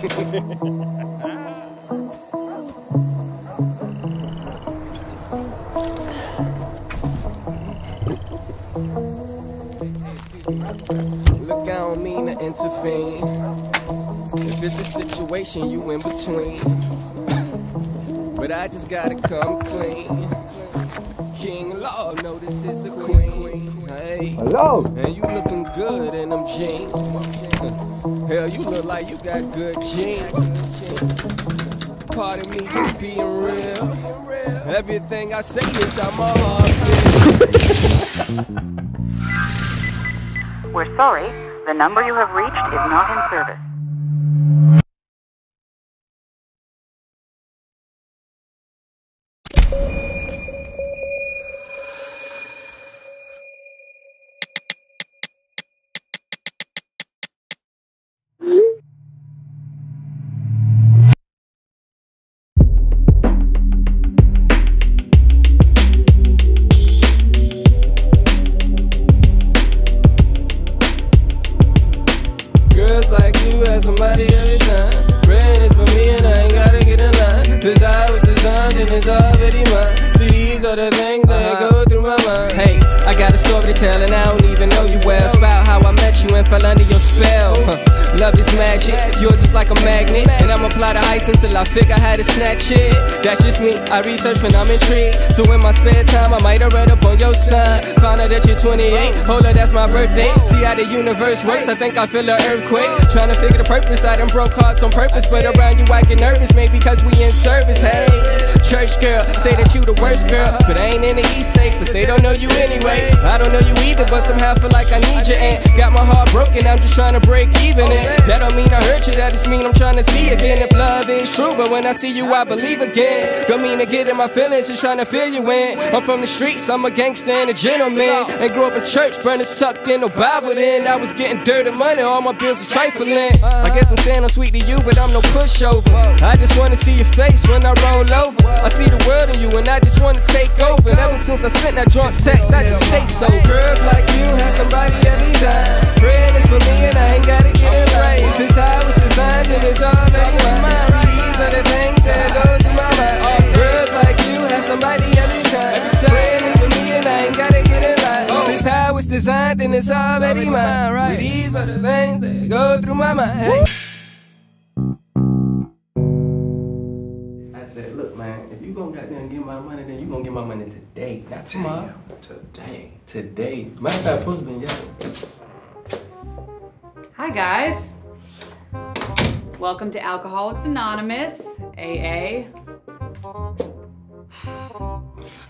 Look, I don't mean to intervene. If it's a situation you in between, but I just gotta come clean. King Law, know this is a queen. Hey, Hello. and you looking good in them jeans. Hell, you look like you got good genes. Pardon me, just being real. Everything I say is heart feels. We're sorry, the number you have reached is not in service. I was designed and it's already mine. See, these are the things that uh-huh. go through my mind. Hey, I got a story to tell and I don't even know you well. It's about how I met you and fell under your spell. Love is magic, yours is like a magnet. And I'ma apply the ice until I figure how to snatch it. That's just me, I research when I'm intrigued. So in my spare time, I might have read up on your sign. Found out that you're 28, hold up, that's my birthday. See how the universe works, I think I feel an earthquake. Trying to figure the purpose, I done broke hearts on purpose. But around you I get nervous, maybe because we in service. Hey, church girl, say that you the worst girl. But I ain't in the east safe, cause they don't know you anyway. I don't know you either, but somehow feel like I need you. And got my heart broken, I'm just trying to break even. That don't mean I hurt you, that just mean I'm trying to see again. If love is true, but when I see you, I believe again. Don't mean to get in my feelings, just trying to feel you in. I'm from the streets, I'm a gangster and a gentleman. And grew up in church, burning tucked in no Bible then. I was getting dirty money, all my bills was trifling. I guess I'm saying I'm sweet to you, but I'm no pushover. I just wanna see your face when I roll over. I see the world in you, and I just wanna take over. And ever since I sent that drunk text, I just stay so. Girls like you have somebody every time. Praying is for me, and I ain't gotta get it right. If it's how it's designed, then it's already mine. See, these are the things that go through my mind. Girls like you have somebody every time. Praying is for me, and I ain't gotta get it right. Oh. If it's how it's designed, then it's already mine. See, these are the things that go through my mind. Said, look, man, if you gonna goddamn get my money, then you gonna get my money today, not tomorrow. Today. Today. Matter of fact, supposed to be yesterday. Hi, guys. Welcome to Alcoholics Anonymous, AA.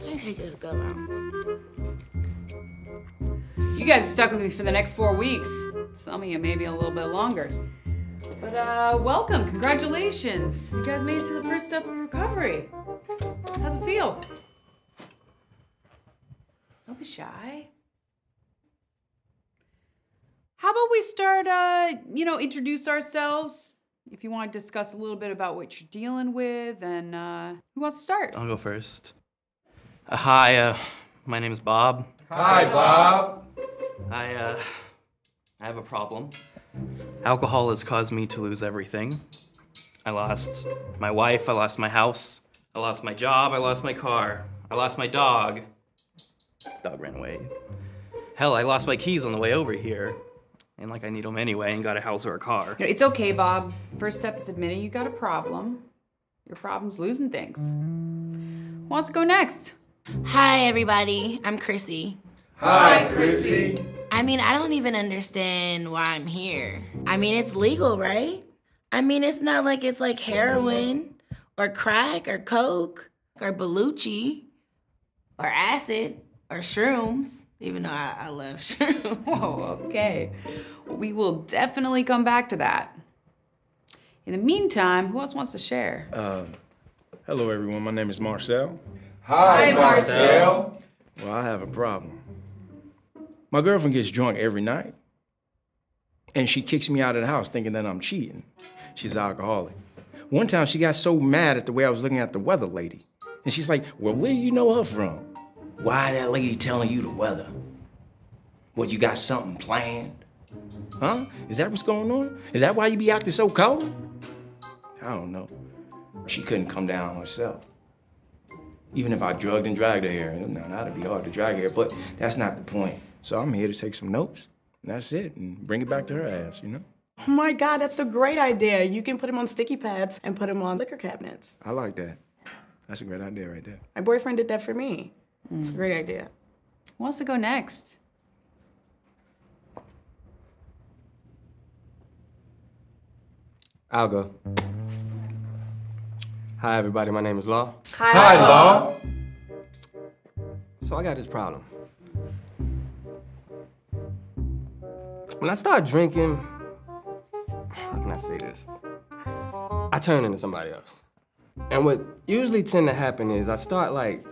Let me take this go round. You guys are stuck with me for the next four weeks. Some of you maybe a little bit longer. But uh, welcome, congratulations. You guys made it to the first step of recovery. How's it feel? Don't be shy. How about we start, uh, you know, introduce ourselves? If you want to discuss a little bit about what you're dealing with, and uh, who wants to start? I'll go first. Uh, hi, uh, my name is Bob. Hi, Bob. I, uh, I have a problem. Alcohol has caused me to lose everything. I lost my wife, I lost my house, I lost my job, I lost my car, I lost my dog. Dog ran away. Hell, I lost my keys on the way over here. And like I need them anyway and got a house or a car. It's okay, Bob. First step is admitting you got a problem. Your problem's losing things. Who wants to go next? Hi, everybody. I'm Chrissy. Hi, Chrissy. I mean, I don't even understand why I'm here. I mean, it's legal, right? I mean, it's not like it's like heroin or crack or coke or Belushi or acid or shrooms, even though I, I love shrooms. Whoa, okay. We will definitely come back to that. In the meantime, who else wants to share? Uh, hello, everyone. My name is Marcel. Hi, Marcel. Well, I have a problem. My girlfriend gets drunk every night, and she kicks me out of the house thinking that I'm cheating. She's alcoholic. One time, she got so mad at the way I was looking at the weather lady, and she's like, "Well, where do you know her from? Why that lady telling you the weather? What you got something planned? Huh? Is that what's going on? Is that why you be acting so cold? I don't know. She couldn't come down herself. Even if I drugged and dragged her here, now that'd be hard to drag her, but that's not the point. So I'm here to take some notes, and that's it, and bring it back to her ass, you know? Oh my God, that's a great idea. You can put them on sticky pads and put them on liquor cabinets. I like that. That's a great idea right there. My boyfriend did that for me. It's a hmm. great idea. Who wants to go next? I'll go. Hi, everybody. My name is Law. Hi, Law. So I got this problem. When I start drinking, how can I say this? I turn into somebody else. And what usually tend to happen is I start like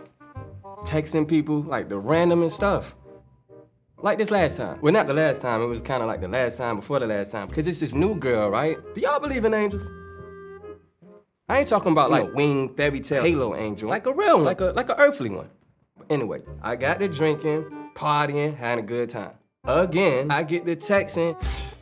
texting people, like the randomest stuff. Like this last time. Well, not the last time. It was kind of like the last time before the last time. Because it's this new girl, right? Do y'all believe in angels? I ain't talking about like wing, fairy tale, halo angel. Like a real one, like a like a earthly one. But anyway, I got to drinking, partying, having a good time. Again, I get the texting.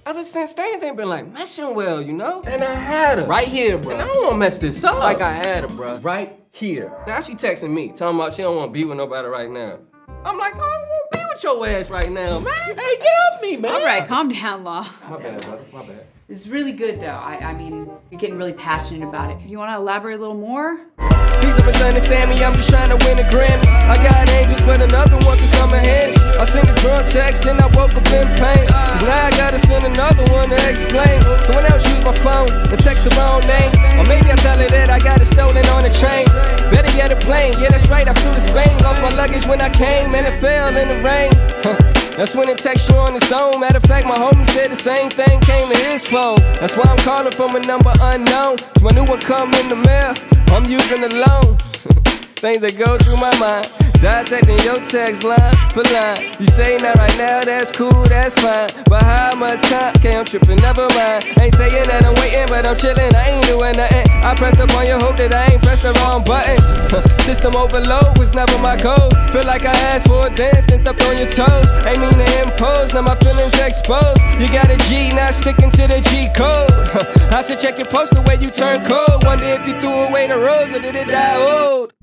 Ever since things ain't been like meshing well, you know? And I had her. Right here, bro. And I don't wanna mess this up. Like I had her, bro. Right here. Now she texting me, talking about she don't wanna be with nobody right now. I'm like, I don't wanna be with your ass right now, man. Hey, get off me, man. All right, calm down, Law. My bad, brother. My bad. It's really good, though. I, I mean, you're getting really passionate about it. You want to elaborate a little more? Please don't misunderstand me, I'm just trying to win a Grammy. I got angels, but another one can come in handy. I sent a drunk text, then I woke up in pain. Cause now I gotta send another one to explain. Someone else use my phone and text the wrong name. Or maybe I tell her that I got it stolen on a train. Better get a plane, yeah, that's right, I flew to Spain. Lost my luggage when I came, and it fell in the rain. That's when it texts you on its own. Matter of fact, my homie said the same thing came to his phone. That's why I'm calling from a number unknown. So my new one come in the mail. I'm using a loan. Things that go through my mind. Dissecting your text line for line. You saying that right now, that's cool, that's fine. But how much time? Okay, I'm tripping, never mind. Ain't saying that I'm waiting, but I'm chilling, I ain't doing nothing. I pressed up on your hope that I ain't pressed the wrong button. System overload was never my goals. Feel like I asked for a dance, then stepped on your toes. Ain't mean to impose, now my feelings exposed. You got a G, not sticking to the G code. I should check your post the way you turn cold. Wonder if you threw away the rose or did it die old?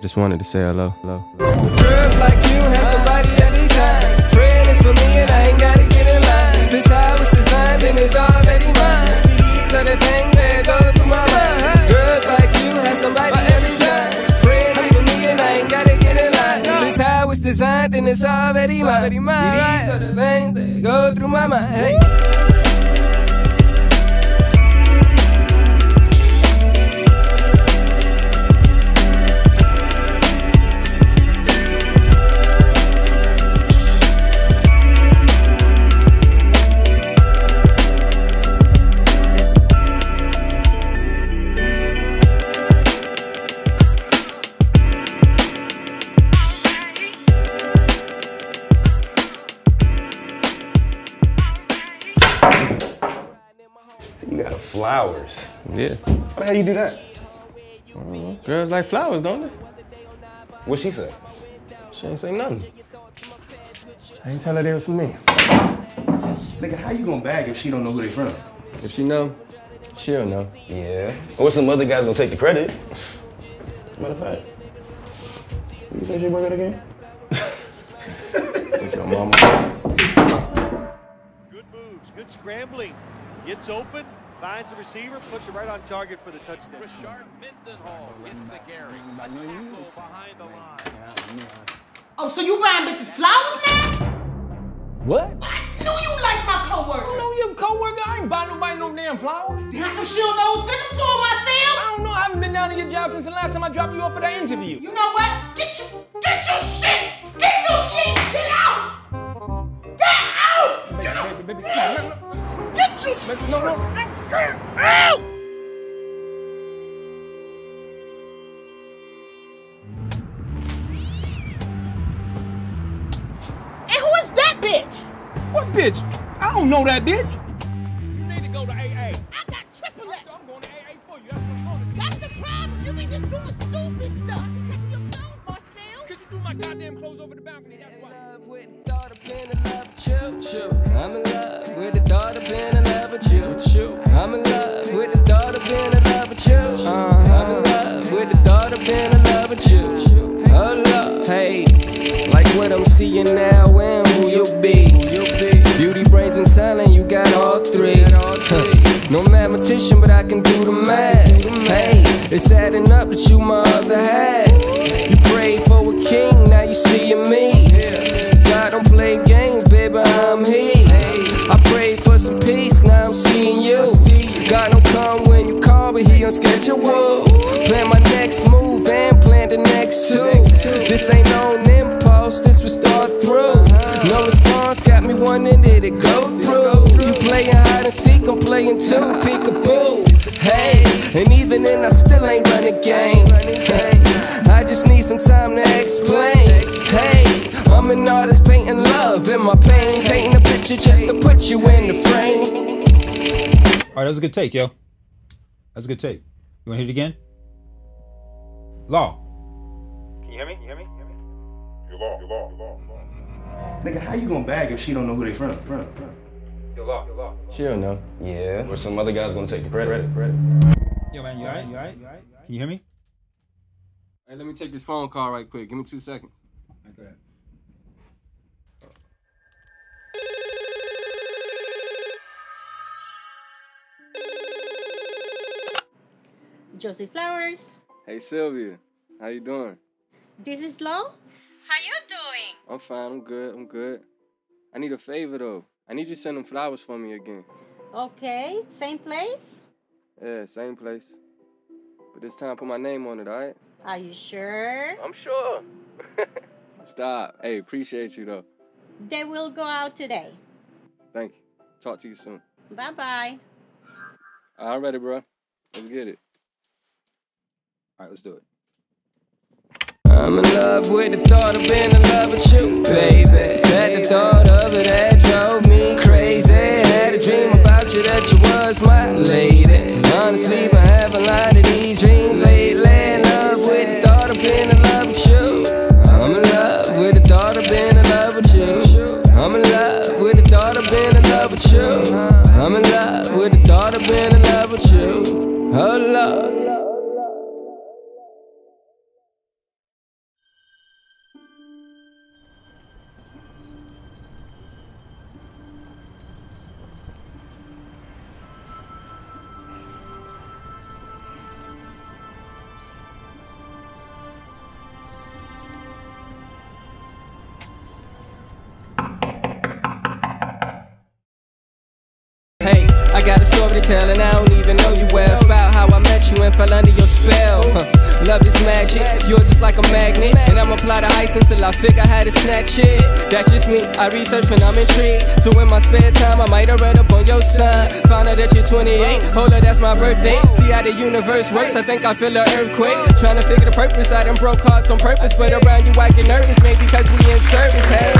Just wanted to say hello. Hello. Girls like you have somebody every time. Praying is for me and I ain't gotta get in line. This how designed and it's already mine. Are the things that go through my mind. Girls like you have somebody. Praying is for me and I ain't gotta get in line. This how designed and it's already mine. Are the things that go through my mind. Hey. You got flowers. Yeah. How the hell you do that? Girls like flowers, don't they? What she said? She ain't say nothing. I ain't tell her they was for me. Nigga, how you gonna bag if she don't know who they from? If she know, she'll know. Yeah. Or some other guys gonna take the credit. Matter of fact, you finish your burger again? It's your mama. Good moves, good scrambling. Gets open, finds the receiver, puts it right on target for the touchdown. Rashard Mendenhall gets the carry. behind the line. Oh, so you buying bitches flowers now? What? I knew you liked my coworker. I know your coworker. I ain't buy nobody no damn flowers. How come she don't know who sent them to her, myself? I don't know. I haven't been down to your job since the last time I dropped you off for that interview. You know what? Get your, get your shit! Get your shit! Get out! Get out! Get out! Baby, baby, come on, no, no. Get your Baby, no, no. And who is that bitch? What bitch? I don't know that bitch. Goddamn clothes over the balcony. That's why. I'm in love with the thought of being in love with you. I'm in love with the thought of being in love with you. I'm in love with the thought of being in love with you. Oh Lord, hey, like what I'm seeing now and who you'll be. Beauty, brains, and talent, you got all three. No mathematician, but I can do the math. Hey, it's adding up that you my other half. You prayed for a king, I'm playing too. Peekaboo, hey, and even then I still ain't running game. Hey, I just need some time to explain. Hey, I'm an artist painting love in my pain, painting a picture just to put you in the frame. All right, that was a good take, yo. That was a good take. You want to hit it again? Law. Can you hear me? You hear me? You hear me? You're law, you law, you law. Nigga, how you gonna bag if she don't know who they from? from, from? You're law, you're law. She don't know. Yeah. Or some other guy's gonna take the credit. credit. Yo, man, you alright? You alright? Can you hear me? Hey, let me take this phone call right quick. Give me two seconds. Okay. Josie Flowers. Hey, Sylvia. How you doing? This is Law. How you doing? I'm fine. I'm good. I'm good. I need a favor, though. I need you to send them flowers for me again. Okay, same place? Yeah, same place. But this time, put my name on it, all right? Are you sure? I'm sure. Stop. Hey, appreciate you, though. They will go out today. Thank you. Talk to you soon. Bye bye. I'm ready, bro. Let's get it. All right, let's do it. I'm in love with the thought of being in love with you, baby. Had the thought of it that drove me crazy. Had a dream about you that you was my lady. Honestly, been having a lot of these dreams lately. In love with the thought of being in love with you. I'm in love with the thought of being in love with you. I'm in love with the thought of being in love with you. I'm in love with the thought of being in love with you. Oh, Lord. To tell and I don't even know you well. About how I met you and fell under your spell. Love is magic, yours is like a magnet. And I'ma apply the ice until I figure how to snatch it. That's just me, I research when I'm intrigued. So in my spare time, I might have read up on your sign. Found out that you're 28, hold up, that's my birthday. See how the universe works, I think I feel an earthquake. Trying to figure the purpose, I done broke hearts on purpose. But around you, I get nervous, maybe because we in service. Hey,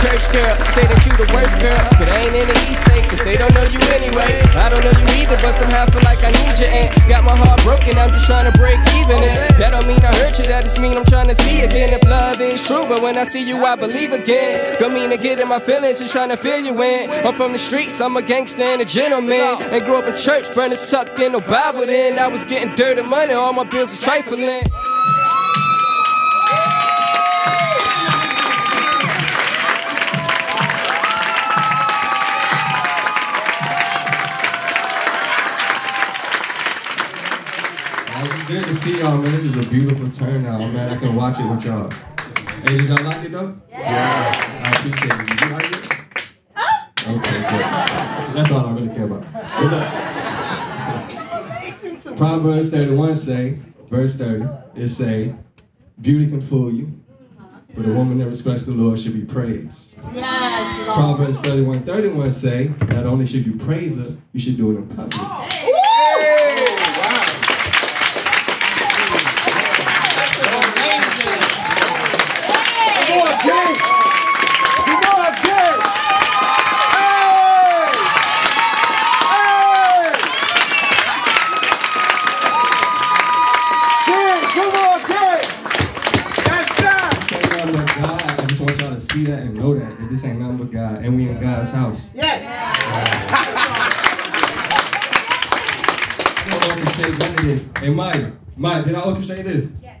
church girl, say that you the worst girl. But I ain't in the east safe, cause they don't know you anyway. I don't know you either, but somehow feel like I need you. And got my heart broken, I'm just trying to break even. And that don't mean I hurt you, that just mean I'm trying to see again. If love is true, but when I see you, I believe again. Don't mean to get in my feelings, just trying to feel you in. I'm from the streets, I'm a gangster and a gentleman. And grew up in church, burning tucked in no Bible then. I was getting dirty money, all my bills was trifling. It's good to see y'all, man. This is a beautiful turnout, man. I can watch it with y'all. Hey, did y'all like it though? Yeah. I appreciate it. Did you like it? Okay, good. That's all I really care about. Proverbs 31 say, verse 30, it say, beauty can fool you, but a woman that respects the Lord should be praised. Yes, Lord. Proverbs 31, 31 say, not only should you praise her, you should do it in public. I'm gonna none of this. Hey, Maya, Maya, did I orchestrate this? Yes.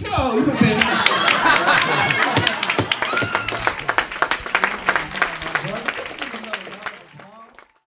No, you can't say that.